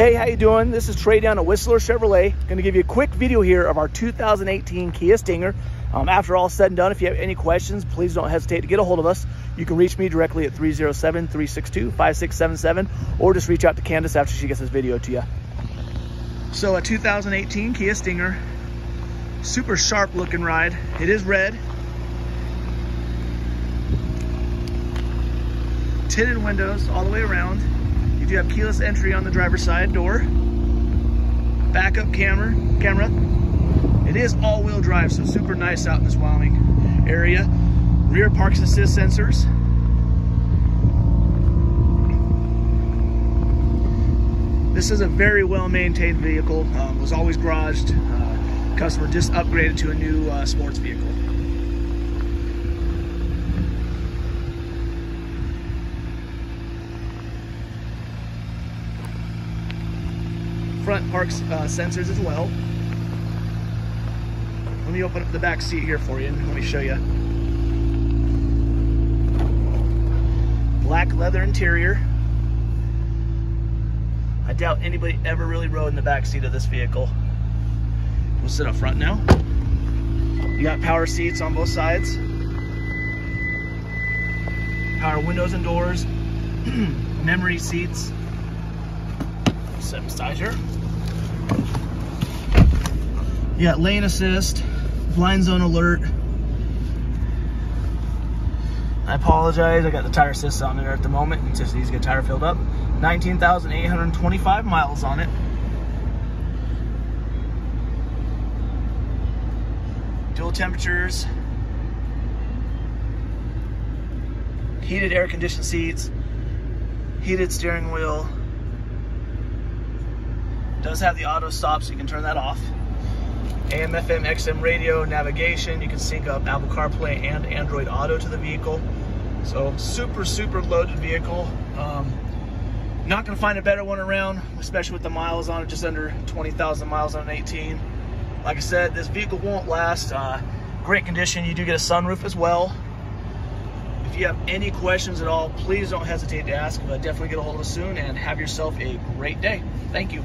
Hey, how you doing? This is Trey down at Whisler Chevrolet. Going to give you a quick video here of our 2018 Kia Stinger. Um, after all said and done, if you have any questions, please don't hesitate to get a hold of us. You can reach me directly at 307-362-5677 or just reach out to Candace after she gets this video to you. So a 2018 Kia Stinger, super sharp looking ride. It is red. Tinted windows all the way around. You do have keyless entry on the driver's side door. Backup camera, camera. It is all-wheel drive, so super nice out in this Wyoming area. Rear parks assist sensors. This is a very well-maintained vehicle. Um, was always garaged. Uh, customer just upgraded to a new uh, sports vehicle. Front park uh, sensors as well. Let me open up the back seat here for you and let me show you. Black leather interior. I doubt anybody ever really rode in the back seat of this vehicle. We'll sit up front now. You got power seats on both sides. Power windows and doors. Memory seats. Here. You got lane assist, blind zone alert. I apologize, I got the tire assist on there at the moment. It just needs to get tire filled up. 19,825 miles on it. Dual temperatures. Heated air conditioned seats. Heated steering wheel. Does have the auto stop so you can turn that off. AM, FM, XM radio, navigation. You can sync up Apple CarPlay and Android Auto to the vehicle. So super, super loaded vehicle. Um, not gonna find a better one around, especially with the miles on it, just under 20,000 miles on an 18. Like I said, this vehicle won't last. Uh, great condition. You do get a sunroof as well. If you have any questions at all, please don't hesitate to ask. But definitely get a hold of us soon and have yourself a great day. Thank you.